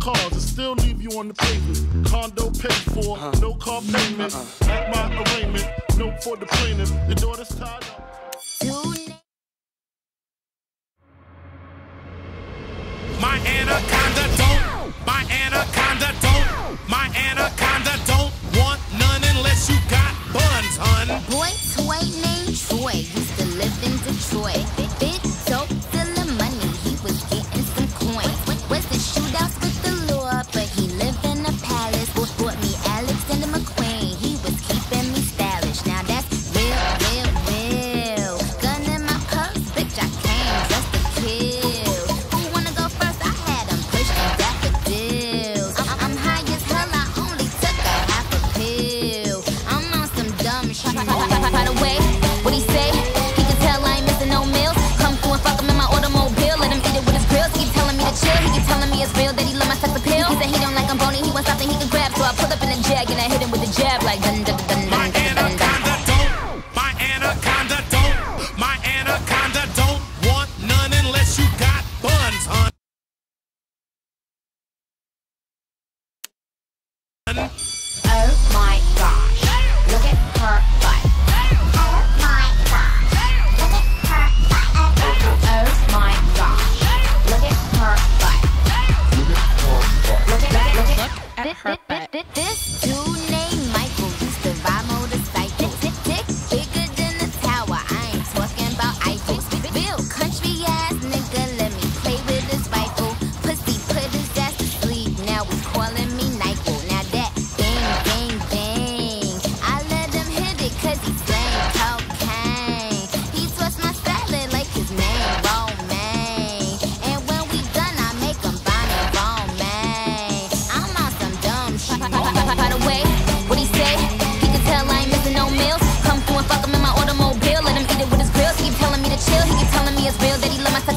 cars and still leave you on the pavement. Condo paid for, uh-huh. no car payment. Uh-uh. At my arraignment, note for the plaintiff. Your daughter's tied up. My anaconda don't. My anaconda don't. My anaconda don't want none unless you got buns, hun. Boy toy named Troy used to live in Detroit. Way, what he say? He can tell I ain't missing no meals. Come through and fuck him in my automobile. Let him eat it with his grills. He keep telling me to chill. He keep telling me it's real that he love my sex appeal. He said he don't like I'm bony. He wants something he can grab. So I pull up in a jag and I hit him with a jab like dun dun dun dun dun. anaconda don't. My anaconda don't. My anaconda don't want none unless you got buns, hun. He's calling me Nyquil. Now that bang bang bang, I let him hit it 'cause he slang cocaine. He twists my salad like his name Romaine. And when we done, I make him buy me Romaine. I'm on some dumb shit. By the way, what he say? He can tell I ain't missing no meals. Come through and fuck him in my automobile. Let him eat it with his grills. He keep telling me to chill. He keep telling me it's real that he love my sex